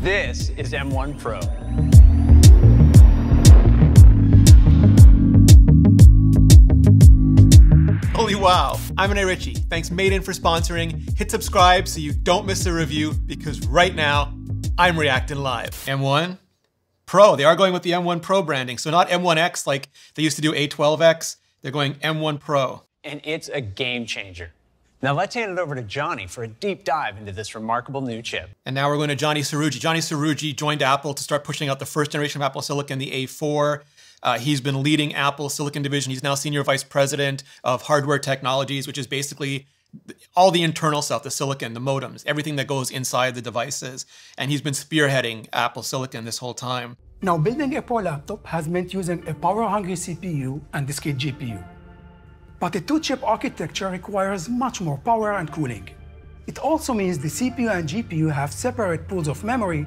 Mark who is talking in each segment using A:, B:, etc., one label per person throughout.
A: This is M1 Pro.
B: Holy wow. I'm Rene Ritchie. Thanks Made-In for sponsoring. Hit subscribe so you don't miss a review because right now I'm reacting live. M1 Pro. They are going with the M1 Pro branding. So not M1X like they used to do A12X. They're going M1 Pro.
A: And it's a game changer. Now let's hand it over to Johnny for a deep dive into this remarkable new chip.
B: And now we're going to Johnny Srouji. Johnny Srouji joined Apple to start pushing out the first generation of Apple Silicon, the A4. Uh, he's been leading Apple Silicon Division. He's now Senior Vice President of Hardware Technologies, which is basically all the internal stuff, the silicon, the modems, everything that goes inside the devices. And he's been spearheading Apple Silicon this whole time.
C: Now, building a Pro laptop has meant using a power-hungry CPU and discrete GPU. But a two-chip architecture requires much more power and cooling. It also means the CPU and GPU have separate pools of memory,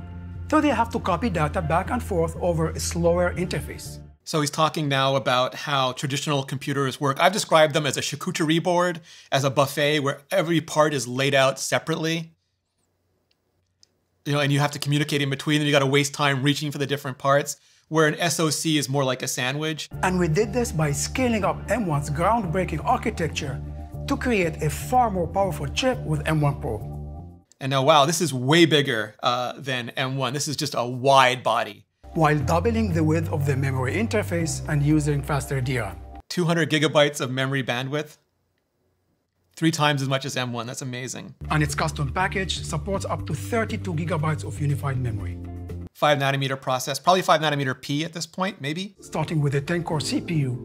C: so they have to copy data back and forth over a slower interface.
B: So he's talking now about how traditional computers work. I've described them as a charcuterie board, as a buffet where every part is laid out separately. You know, and you have to communicate in between them. You got to waste time reaching for the different parts, where an SoC is more like a sandwich.
C: And we did this by scaling up M1's groundbreaking architecture to create a far more powerful chip with M1 Pro.
B: And now, wow, this is way bigger uh, than M1. This is just a wide body
C: while doubling the width of the memory interface and using faster DRAM.
B: 200 gigabytes of memory bandwidth. Three times as much as M1, that's amazing.
C: And its custom package supports up to 32 gigabytes of unified memory.
B: 5 nanometer process, probably 5 nanometer P at this point, maybe?
C: Starting with a 10 core CPU,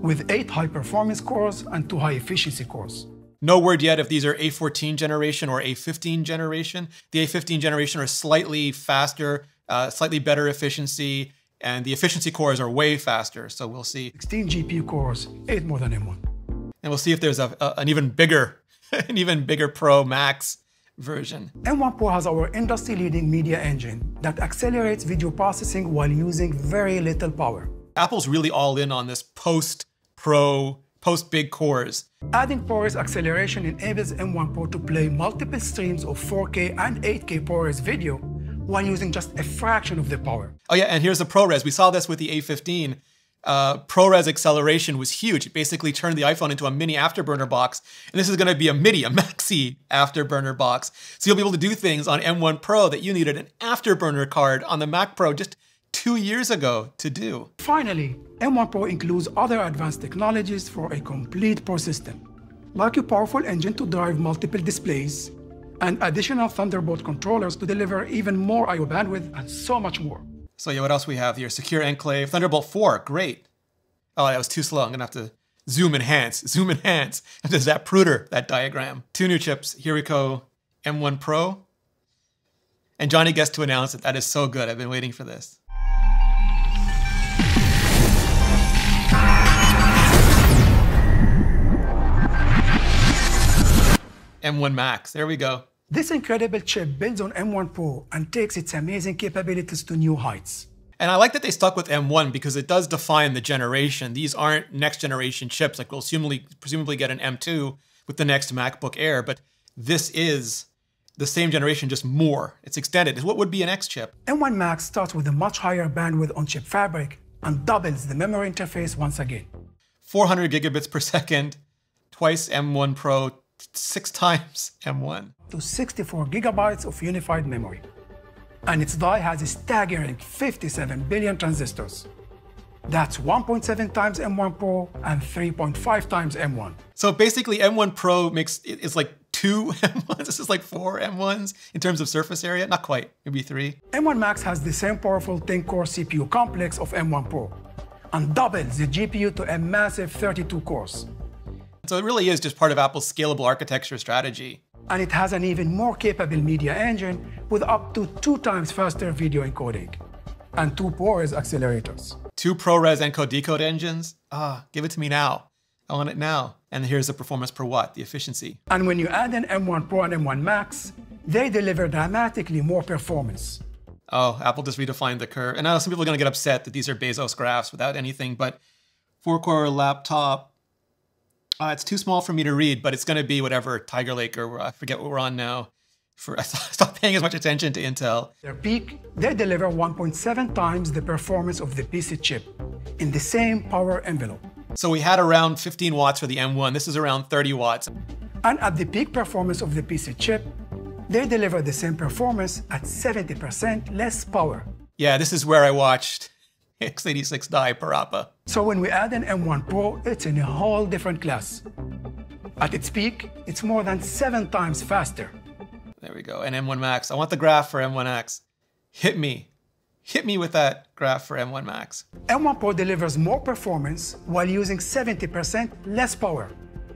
C: with 8 high performance cores and 2 high efficiency cores.
B: No word yet if these are A14 generation or A15 generation. The A15 generation are slightly faster, uh, slightly better efficiency, and the efficiency cores are way faster. So we'll see.
C: 16 GPU cores, eight more than M1.
B: And we'll see if there's a, a, an even bigger, an even bigger Pro Max version.
C: M1 Pro has our industry-leading media engine that accelerates video processing while using very little power.
B: Apple's really all in on this post-Pro, post-big cores.
C: Adding ProRes acceleration enables M1 Pro to play multiple streams of 4K and 8K ProRes video while using just a fraction of the power.
B: Oh yeah, and here's the ProRes. We saw this with the A15. Uh, ProRes acceleration was huge. It basically turned the iPhone into a mini afterburner box. And this is going to be a MIDI, a maxi afterburner box. So you'll be able to do things on M1 Pro that you needed an afterburner card on the Mac Pro just two years ago to do.
C: Finally, M1 Pro includes other advanced technologies for a complete Pro system, like a powerful engine to drive multiple displays, and additional Thunderbolt controllers to deliver even more I.O. bandwidth and so much more.
B: So yeah, what else we have here? Secure Enclave, Thunderbolt 4, great. Oh, that was too slow. I'm gonna have to zoom enhance, zoom enhance. Does that Zapruder, that diagram. Two new chips, here we go, M1 Pro. And Johnny gets to announce it. That is so good. I've been waiting for this. M1 Max. There we go.
C: This incredible chip builds on M1 Pro and takes its amazing capabilities to new heights.
B: And I like that they stuck with M1 because it does define the generation. These aren't next generation chips. Like we'll presumably, presumably get an M2 with the next MacBook Air, but this is the same generation, just more. It's extended. It's what would be an X chip.
C: M1 Max starts with a much higher bandwidth on chip fabric and doubles the memory interface once again.
B: 400 gigabits per second, twice M1 Pro, six times M1.
C: To 64 gigabytes of unified memory. And its die has a staggering 57 billion transistors. That's 1.7 times M1 Pro and 3.5 times M1.
B: So basically M1 Pro makes, it's like two M1s, this is like four M1s in terms of surface area, not quite, maybe three.
C: M1 Max has the same powerful 10-core CPU complex of M1 Pro and doubles the GPU to a massive 32 cores.
B: So it really is just part of Apple's scalable architecture strategy.
C: And it has an even more capable media engine with up to two times faster video encoding and two ProRes accelerators.
B: Two ProRes encode decode engines? Ah, give it to me now. I want it now. And here's the performance per watt, the efficiency.
C: And when you add an M1 Pro and M1 Max, they deliver dramatically more performance.
B: Oh, Apple just redefined the curve. And now some people are going to get upset that these are Bezos graphs without anything but four-core laptop, uh, it's too small for me to read, but it's going to be whatever Tiger Lake or I forget what we're on now. For I stopped paying as much attention to Intel.
C: Their peak, they deliver 1.7 times the performance of the PC chip in the same power envelope.
B: So we had around 15 watts for the M1. This is around 30 watts.
C: And at the peak performance of the PC chip, they deliver the same performance at 70% less power.
B: Yeah, this is where I watched x86 die Parappa.
C: So when we add an M1 Pro, it's in a whole different class. At its peak, it's more than seven times faster.
B: There we go. And M1 Max. I want the graph for M1X. Hit me. Hit me with that graph for M1 Max.
C: M1 Pro delivers more performance while using 70% less power.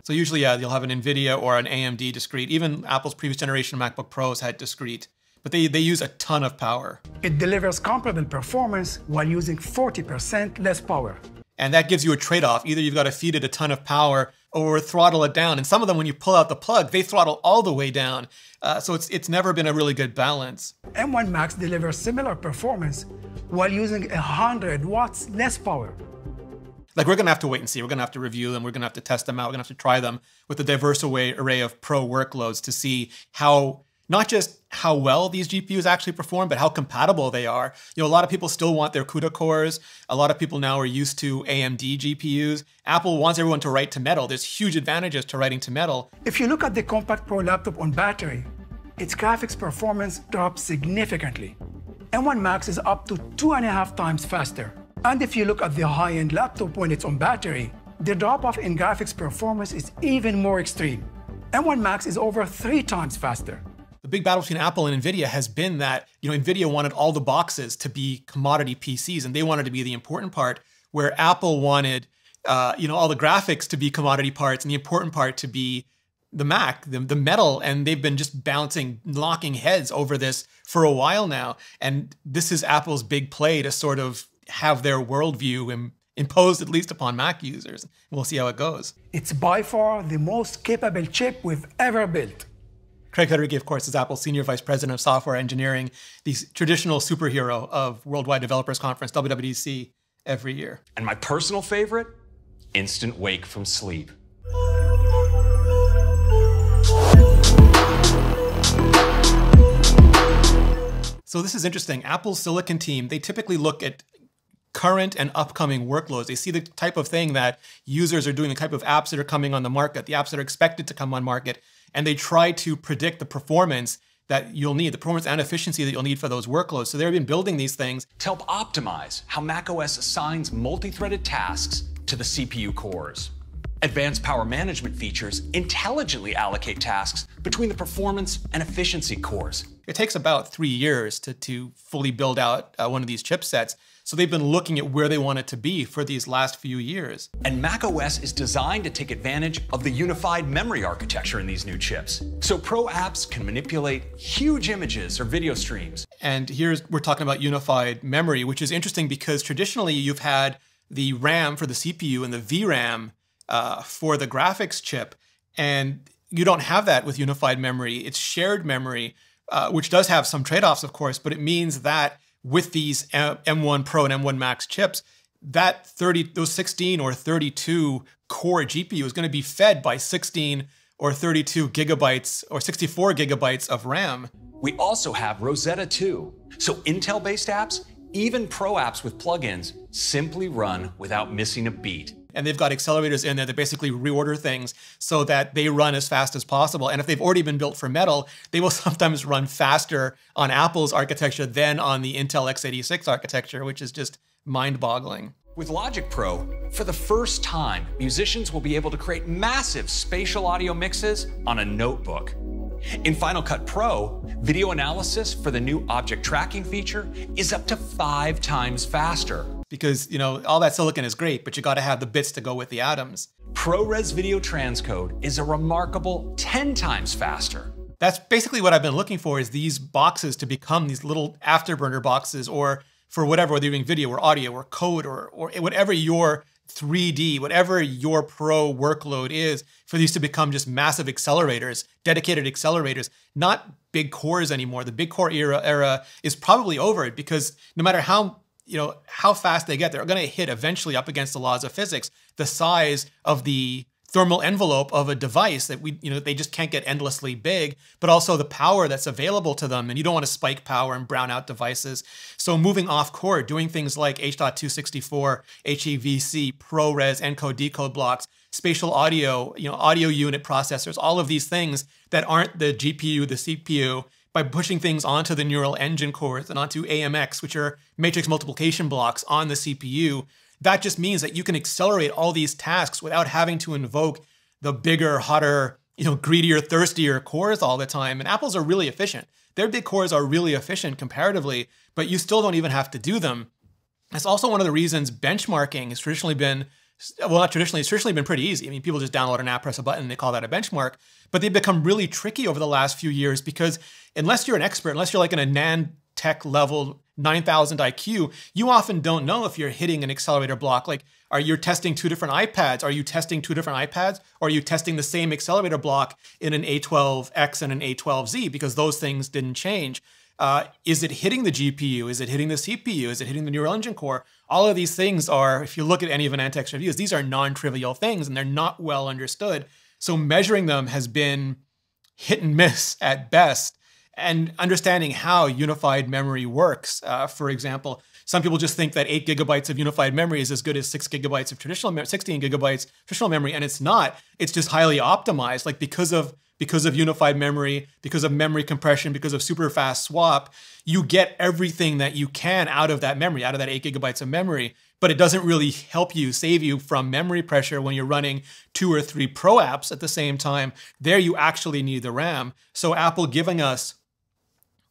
B: So usually, yeah, you'll have an NVIDIA or an AMD discrete. Even Apple's previous generation MacBook Pros had discrete, but they, they use a ton of power.
C: It delivers comparable performance while using 40% less power.
B: And that gives you a trade-off. Either you've got to feed it a ton of power or throttle it down. And some of them, when you pull out the plug, they throttle all the way down. Uh, so it's, it's never been a really good balance.
C: M1 Max delivers similar performance while using 100 watts less power.
B: Like we're gonna have to wait and see. We're gonna have to review them. We're gonna have to test them out. We're gonna have to try them with a diverse array, array of pro workloads to see how not just how well these GPUs actually perform, but how compatible they are. You know, a lot of people still want their CUDA cores. A lot of people now are used to AMD GPUs. Apple wants everyone to write to metal. There's huge advantages to writing to metal.
C: If you look at the Compact Pro laptop on battery, its graphics performance drops significantly. M1 Max is up to two and a half times faster. And if you look at the high-end laptop when it's on battery, the drop-off in graphics performance is even more extreme. M1 Max is over three times faster.
B: The big battle between Apple and Nvidia has been that, you know, Nvidia wanted all the boxes to be commodity PCs and they wanted to be the important part, where Apple wanted, uh, you know, all the graphics to be commodity parts and the important part to be the Mac, the, the metal, and they've been just bouncing, locking heads over this for a while now. And this is Apple's big play to sort of have their worldview Im- imposed at least upon Mac users. We'll see how it goes.
C: It's by far the most capable chip we've ever built.
B: Craig Federighi, of course, is Apple's Senior Vice President of Software Engineering, the traditional superhero of Worldwide Developers Conference, WWDC, every year.
D: And my personal favorite, Instant Wake from Sleep.
B: So this is interesting. Apple's Silicon team, they typically look at current and upcoming workloads. They see the type of thing that users are doing, the type of apps that are coming on the market, the apps that are expected to come on market, and they try to predict the performance that you'll need, the performance and efficiency that you'll need for those workloads. So they've been building these things
D: to help optimize how macOS assigns multi-threaded tasks to the CPU cores. Advanced power management features intelligently allocate tasks between the performance and efficiency cores.
B: It takes about three years to, to fully build out uh, one of these chipsets. So they've been looking at where they want it to be for these last few years.
D: And macOS is designed to take advantage of the unified memory architecture in these new chips. So pro apps can manipulate huge images or video streams.
B: And here's we're talking about unified memory, which is interesting because traditionally you've had the RAM for the CPU and the VRAM uh, for the graphics chip. And you don't have that with unified memory. It's shared memory, uh, which does have some trade offs, of course, but it means that with these M1 Pro and M1 Max chips, that 30, those 16 or 32 core GPU is going to be fed by 16 or 32 gigabytes or 64 gigabytes of RAM.
D: We also have Rosetta 2. So Intel based apps, even Pro apps with plugins, simply run without missing a beat
B: and they've got accelerators in there that basically reorder things so that they run as fast as possible. And if they've already been built for metal, they will sometimes run faster on Apple's architecture than on the Intel x86 architecture, which is just mind boggling.
D: With Logic Pro, for the first time, musicians will be able to create massive spatial audio mixes on a notebook. In Final Cut Pro, video analysis for the new object tracking feature is up to five times faster
B: because you know all that silicon is great, but you got to have the bits to go with the atoms.
D: ProRes video transcode is a remarkable 10 times faster.
B: That's basically what I've been looking for is these boxes to become these little afterburner boxes or for whatever, whether you're doing video or audio or code or, or whatever your 3D, whatever your pro workload is, for these to become just massive accelerators, dedicated accelerators, not big cores anymore. The big core era era is probably over because no matter how you know how fast they get they're going to hit eventually up against the laws of physics the size of the thermal envelope of a device that we, you know, they just can't get endlessly big, but also the power that's available to them. And you don't want to spike power and brown out devices. So moving off core, doing things like H.264, HEVC, ProRes, encode decode blocks, spatial audio, you know, audio unit processors, all of these things that aren't the GPU, the CPU, by pushing things onto the neural engine cores and onto AMX, which are matrix multiplication blocks on the CPU, that just means that you can accelerate all these tasks without having to invoke the bigger, hotter, you know, greedier, thirstier cores all the time. And Apple's are really efficient. Their big cores are really efficient comparatively, but you still don't even have to do them. That's also one of the reasons benchmarking has traditionally been well, not traditionally, it's traditionally been pretty easy. I mean, people just download an app, press a button, and they call that a benchmark. But they've become really tricky over the last few years because unless you're an expert, unless you're like in a NAND tech level 9000 IQ, you often don't know if you're hitting an accelerator block. Like, are you testing two different iPads? Are you testing two different iPads? Or are you testing the same accelerator block in an A12X and an A12Z? Because those things didn't change. Uh, is it hitting the GPU? Is it hitting the CPU? Is it hitting the neural engine core? All of these things are, if you look at any of AnandTech's reviews, these are non-trivial things and they're not well understood. So measuring them has been hit and miss at best and understanding how unified memory works. Uh, for example, some people just think that eight gigabytes of unified memory is as good as six gigabytes of traditional, 16 gigabytes traditional memory, and it's not. It's just highly optimized. Like because of because of unified memory, because of memory compression, because of super fast swap, you get everything that you can out of that memory, out of that eight gigabytes of memory. But it doesn't really help you, save you from memory pressure when you're running two or three pro apps at the same time. There you actually need the RAM. So Apple giving us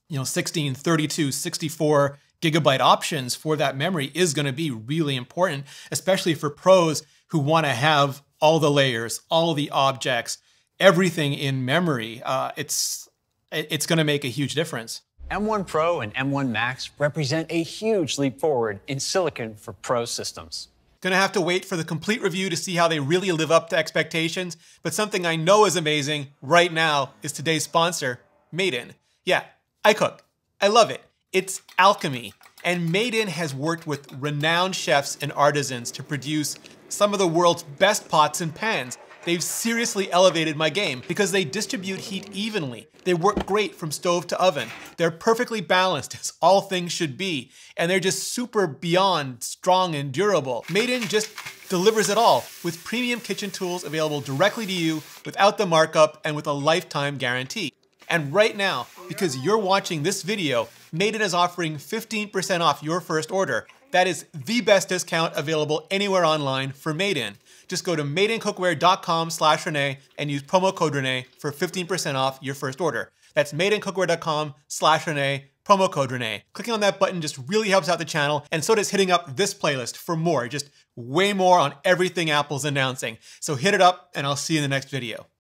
B: you know 16 32 64 gigabyte options for that memory is going to be really important especially for pros who want to have all the layers all the objects everything in memory uh, it's it's going to make a huge difference
A: M1 Pro and M1 Max represent a huge leap forward in silicon for pro systems.
B: Gonna have to wait for the complete review to see how they really live up to expectations, but something I know is amazing right now is today's sponsor, Made In. Yeah, I cook. I love it. It's alchemy. And Made In has worked with renowned chefs and artisans to produce some of the world's best pots and pans. They've seriously elevated my game because they distribute heat evenly. They work great from stove to oven. They're perfectly balanced as all things should be. And they're just super beyond strong and durable. Made In just delivers it all with premium kitchen tools available directly to you without the markup and with a lifetime guarantee. And right now, because you're watching this video, Made In is offering 15% off your first order. That is the best discount available anywhere online for Made In. Just go to madeincookware.com slash Rene and use promo code Rene for 15% off your first order. That's madeincookware.com slash Rene, promo code Rene. Clicking on that button just really helps out the channel, and so does hitting up this playlist for more, just way more on everything Apple's announcing. So hit it up, and I'll see you in the next video.